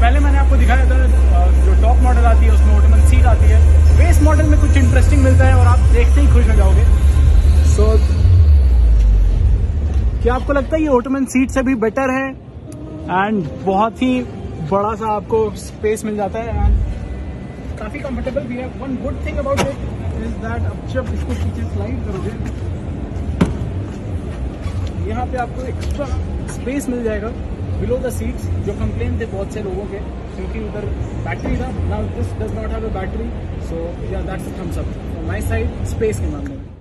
पहले मैंने आपको दिखाया था जो टॉप मॉडल आती है उसमें ऑटोमन सीट आती है। बेस मॉडल में कुछ इंटरेस्टिंग मिलता है और आप देखते ही खुश हो जाओगे। सो so, क्या आपको लगता है ये ऑटोमन सीट से भी बेटर है? एंड बहुत ही बड़ा सा आपको स्पेस मिल जाता है। एंड काफ़ी कंफर्टेबल भी है। One good thing about it is that अब जब इसको पीछे स्लाइड करोगे यहाँ पे आपको एक्स्ट्रा स्पेस मिल जाएगा। बिलो द सीट्स जो कंप्लेन थे बहुत से लोगों के, क्योंकि उधर बैटरी था now this does not have a battery so ya that's thumbs up my side space के मामले में।